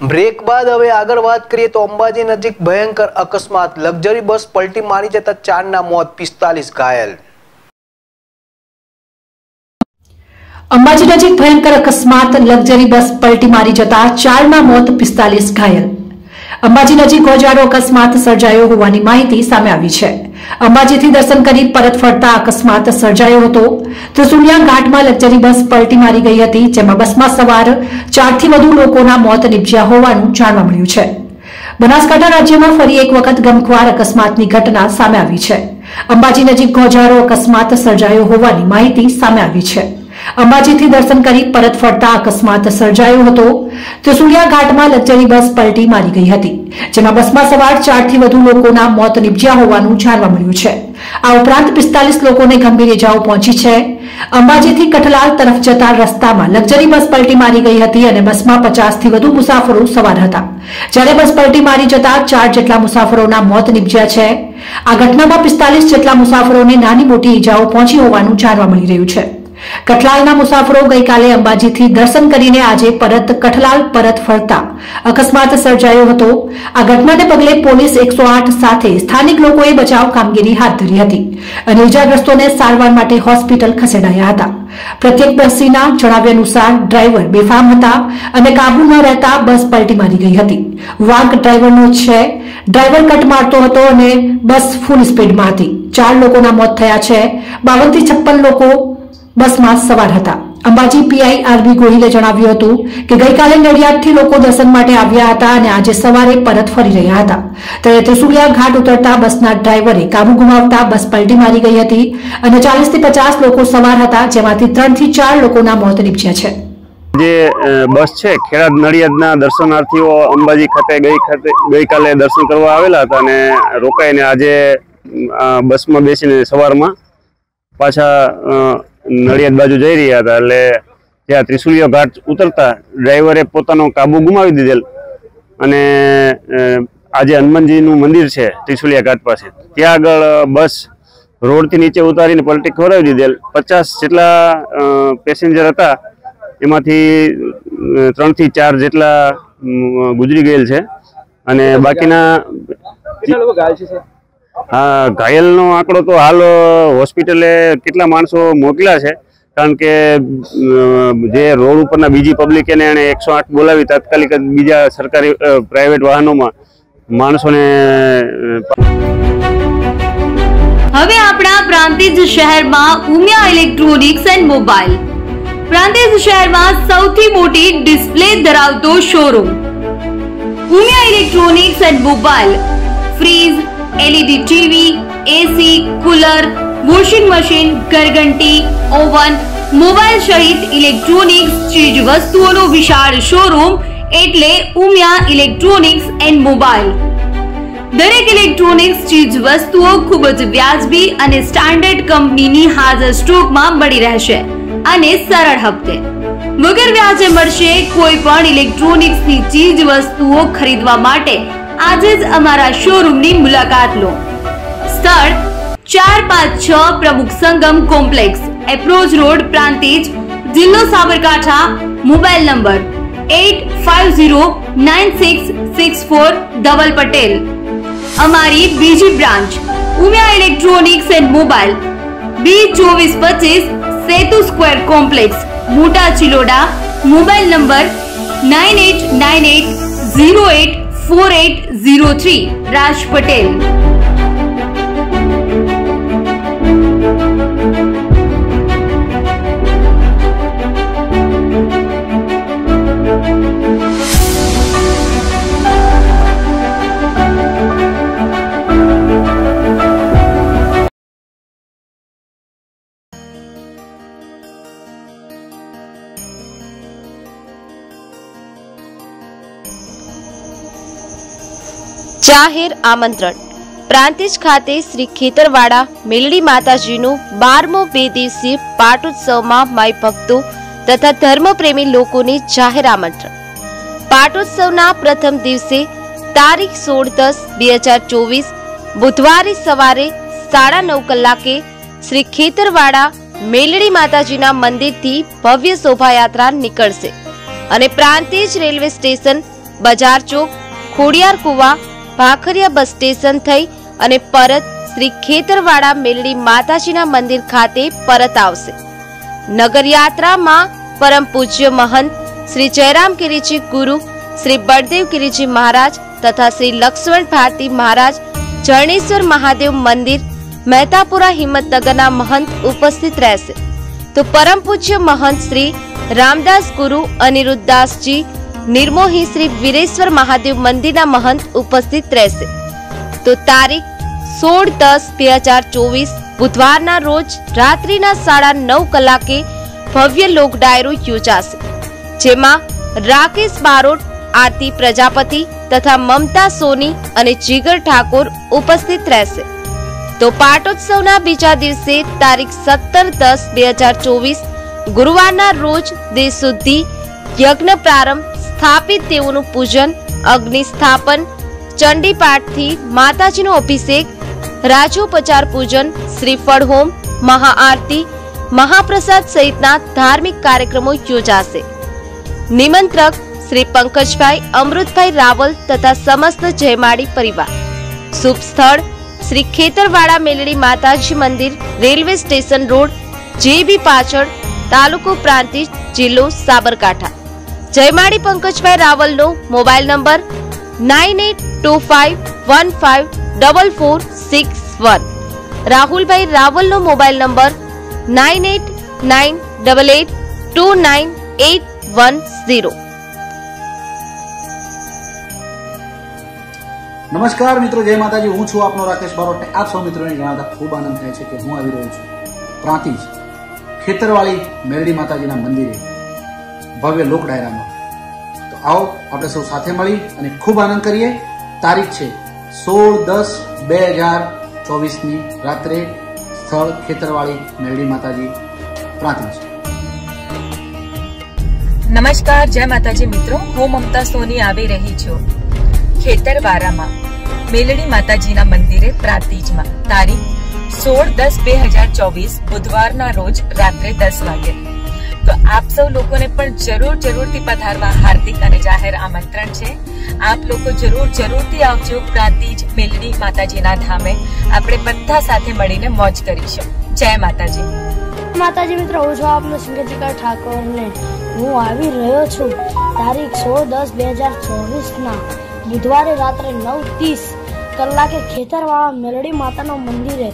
Break બાદ હવે આગળ વાત કરીએ તો અંબાજી નજીક ભયંકર અકસ્માત. લક્ઝરી બસ પલટી મારી જતા ચારના મોત, પિસ્તાલીસ ઘાયલ. અંબાજી નજીક ભયંકર અકસ્માત, લક્ઝરી બસ પલટી મારી જતા ચારના મોત, પિસ્તાલીસ ઘાયલ. અંબાજી નજીક ગોજારો અકસ્માત સર્જાયો હોવાની માહિતી સામે આવી છે. અંબાજીથી દર્શન કરી પરત ફરતા અકસ્માત સર્જાયો હતો. ત્રિસુલિયા ઘાટમાં લક્ઝરી બસ પલટી મારી ગઈ હતી, જેમાં બસમાં સવાર ચારથી વધુ લોકોના મોત નીપજ્યા હોવાનું જાણવા મળ્યું છે. બનાસકાંઠા રાજ્યમાં ફરી એક વખત ગમખ્વાર અકસ્માતની ઘટના સામે આવી છે. અંબાજી નજીક ગોજારો અકસ્માત સર્જાયો હોવાની માહિતી સામે આવી છે. અંબાજીથી દર્શન કરી પરત ફરતા અકસ્માત સર્જાયો હતો. ત્રિશુલિયા ઘાટમાં લક્ઝરી બસ પલટી મારી ગઈ હતી, જેમાં બસમાં સવાર ચારથી વધુ લોકોના મોત નીપજ્યા હોવાનું જાણવા મળ્યું છે. આ ઉપરાંત પિસ્તાલીસ લોકોને ગંભીર ઇજાઓ પહોંચી છે. અંબાજીથી કઠલાલ તરફ જતા રસ્તામાં લક્ઝરી બસ પલટી મારી ગઈ હતી અને બસમાં પચાસથી વધુ મુસાફરો સવાર હતા. જ્યારે બસ પલટી મારી જતા ચાર જેટલા મુસાફરોના મોત નિપજ્યા છે. આ ઘટનામાં પિસ્તાલીસ જેટલા મુસાફરોને નાની મોટી ઇજાઓ પહોંચી હોવાનું જાણવા મળી રહ્યું છે. કઠલાલના મુસાફરો ગઈકાલે અંબાજીથી દર્શન કરીને આજે પરત કઠલાલ પરત ફરતા. અકસ્માત સર્જાયો હતો. આ ઘટનાને પગલે પોલીસ એકસો આઠ સાથે સ્થાનિક લોકોએ બચાવ કામગીરી હાથ ધરી હતી અને ઇજાગ્રસ્તોને સારવાર માટે હોસ્પિટલ ખસેડાયા હતા. પ્રત્યેકદર્શીના જણાવ્યા અનુસાર ડ્રાઈવર બેફામ હતા અને કાબુ ન રહેતા બસ પલટી મારી ગઈ હતી. વાંક ડ્રાઈવરનો છે. ડ્રાઈવર કટ મારતો હતો અને બસ ફૂલ સ્પીડમાં હતી. ચાર લોકોના મોત થયા છે. બાવનથી છપ્પન લોકો બસમાં સવાર હતા. અંબાજી પીઆઈ આરબી ગોહિલે જણાવ્યું હતું કે ગઈકાલે નડિયાદથી લોકો દર્શન માટે આવ્યા હતા અને આજે સવારે પરત ફરી રહ્યા હતા. ત્યારે ત્રિશુલિયા ઘાટ ઉતરતા બસના ડ્રાઈવરે કાબુ ગુમાવતા બસ પલટી મારી ગઈ હતી અને ચાલીસથી પચાસ લોકો સવાર હતા, જેમાંથી ત્રણથી ચાર લોકોના મોત નીપજ્યા છે. જે બસ છે, ખેડા નડિયાદના દર્શનાર્થીઓ અંબાજી ખાતે ગઈ ખાતે, ગઈકાલે દર્શન કરવા આવેલા હતા અને રોકાઈને આજે બસમાં બેસીને સવારમાં પાછા નડિયાદ બાજુ જઈ રહ્યા હતા એટલે ત્યાં ત્રિશુલિયો ઘાટ ઉતરતા ડ્રાઈવરે પોતાનો કાબુ ગુમાવી દીધેલ. અને આજે હનુમાનજીનું મંદિર છે ત્રિશુલિયા ઘાટ પાસે. ત્યાં આગળ બસ રોડથી નીચે ઉતારીને પલટી ખવડાવી દીધેલ. પચાસ જેટલા પેસેન્જર હતા. એમાંથી ત્રણથી ચાર જેટલા ગુજરી ગયેલ છે. અને બાકીના ઘાયલનો આંકડો તો હાલ હોસ્પિટલે કેટલા માણસો મોકલ્યા છે? કારણ કે જે રોડ ઉપરના બીજી પબ્લિક એને એકસો આઠ બોલાવી, તાત્કાલિક બીજા સરકારી પ્રાઇવેટ વાહનોમાં માણસોને હવે આપણા પ્રાંતિજ શહેરમાં Umiya electronics and mobile. Prantij શહેરમાં સૌથી મોટી ડિસ્પ્લે ધરાવતો showroom. Umiya electronics and mobile, fridge LED TV AC cooler washing machine ઘરઘંટી oven mobile સહિત ઇલેક્ટ્રોનિક્સ ચીજ વસ્તુઓનો વિશાળ શોરૂમ એટલે ઉમિયા ઇલેક્ટ્રોનિક્સ એન્ડ મોબાઈલ દરેક ઇલેક્ટ્રોનિક્સ ચીજ વસ્તુઓ ખૂબ જ વ્યાજબી અને સ્ટાન્ડર્ડ કંપનીની હાજર સ્ટોકમાં મળી રહેશે અને સરળ હપ્તે વગર વ્યાજે મળશે કોઈ પણ ઇલેક્ટ્રોનિક્સની ચીજ વસ્તુઓ ખરીદવા માટે આજે જ અમારા શોરૂમની મુલાકાત લો સ્થળ ચાર પાંચ છ Pramukh Sangam complex approach road Prantij જિલ્લો Sabarkantha mobile number eight five zero nine six six four Dhaval Patel અમારી બીજી branch Umiya electronics and mobile B ચોવીસ પચીસ Setu square complex Mota Chiloda mobile number nine eight nine eight zero eight four eight zero three Raj Patel. જાહેર આમંત્રણ. પ્રાંતિજ ખાતે શ્રી ખેતરવાડા મેલડી માતાજીનું બારમો બે દિવસીય પાટોત્સવમાં માય ભક્તો તથા ધર્મપ્રેમી લોકોને જાહેર આમંત્રણ. પાટોત્સવના પ્રથમ દિવસે તારીખ સોળ દસ બે હજાર ચોવીસ બુધવારે સવારે સાડા નવ કલાકે શ્રી ખેતરવાડા મેલડી માતાજીના મંદિરથી ભવ્ય શોભાયાત્રા નીકળશે. અને પ્રાંતિજ રેલવે સ્ટેશન બજાર ચોક, ખોડિયાર કુવા ભાખરિયા બસ સ્ટેશન થઈ અને પરત શ્રી ખેતરવાડા મેલડી માતાજીના મંદિર ખાતે પરત આવશે. નગરયાત્રામાં પરમ પૂજ્ય મહંત શ્રી જયરામ ગિરિજી ગુરુ, શ્રી બળદેવ ગિરિજી મહારાજ તથા શ્રી લક્ષ્મણ ભારતી મહારાજ, જરણેશ્વર મહાદેવ મંદિર, મહેતાપુરા હિંમતનગરના મહંત ઉપસ્થિત રહેશે. તો પરમ પૂજ્ય મહંત શ્રી રામદાસ ગુરુ અનિરુદ્ધદાસજી નિર્મોહી શ્રી વીરેશ્વર મહાદેવ મંદિરના મહંત ઉપસ્થિત રહેશે. તો તારીખ સોળ દસ બે હજાર ચોવીસ, બુધવારના રોજ રાત્રિના સાડા નવ કલાકે ભવ્ય લોક ડાયરો યોજાશે, જેમાં રાકેશ બારોટ, આરતી પ્રજાપતિ તથા મમતા સોની અને જીગર ઠાકોર ઉપસ્થિત રહેશે. તો પાટોત્સવના બીજા દિવસે તારીખ સત્તર દસ બે હજાર ચોવીસ, ગુરુવારના રોજ દેશ સુધી યજ્ઞ પ્રારંભ સ્થાપિત તેઓનું પૂજન અગ્નિ સ્થાપન ચંડીપાઠથી માતાજીનો અભિષેક રાજોપચાર પૂજન, શ્રીફળ હોમ, મહાઆરતી, મહાપ્રસાદ સહિતના ધાર્મિક કાર્યક્રમો યોજાશે. નિમંત્રક શ્રી પંકજભાઈ, અમૃતભાઈ રાવલ તથા સમસ્ત જયમાળી પરિવાર. શુભ સ્થળ શ્રી ખેતરવાડા મેલડી માતાજી મંદિર, રેલવે સ્ટેશન રોડ, જેબી પાછળ, તાલુકો પ્રાંતિજ જિલ્લો સાબરકાંઠા. જયમાળી Pankajbhai રાવલનો mobile number nine eight two five one five double four six one. રાહુલભાઈ રાવલનો mobile number nine eight nine double eight two nine eight one zero. નમસ્કાર મિત્રો, જય માતાજી. હું છું આપનો રાકેશ બારોટ આપ સૌ મિત્રોને જણાવતા ખૂબ આનંદ થાય છે કે હું આવી રહ્યો છું. પ્રાંતિજ ખેતરવાળી મેરડી માતાજીના મંદિરે ભવ્ય લોક ડાયરામાં તો આવો આપણે સૌ સાથે મળી અને ખૂબ આનંદ કરીએ. તારીખ છે સોળ દસ બે હજાર ચોવીસની રાત્રે સ્થળ ખેતરવાળી મેરડી માતાજી પ્રાંતિજ નમસ્કાર, જય માતાજી મિત્રો. હું મમતા સોની આવી રહી છું. ખેતરવારામાં મેલડી માતાજીના મંદિરે પ્રાતિજમાં. તારીખ સોળ દસ બે હજાર ચોવીસ બુધવારના રોજ રાત્રે દસ વાગે. તો આપ સૌ લોકોને પણ જરૂર જરૂરથી પધારવા હાર્દિક અને જાહેર આમંત્રણ છે. આપ લોકો જરૂર જરૂરથી આવજો પ્રાતિજ મેલડી માતાજીના ધામે. આપણે બધા સાથે મળીને મોજ કરીશું. જય માતાજી. માતાજી મિત્રો, હું છું આપનો સિંગજીકા ઠાકોરને હું આવી રહ્યો છું તારીખ સોળ દસ બે હજાર ચોવીસના બુધવારે રાત્રે નવ ત્રીસ કલાકે ખેતરવાળા મેલડી માતાના મંદિરે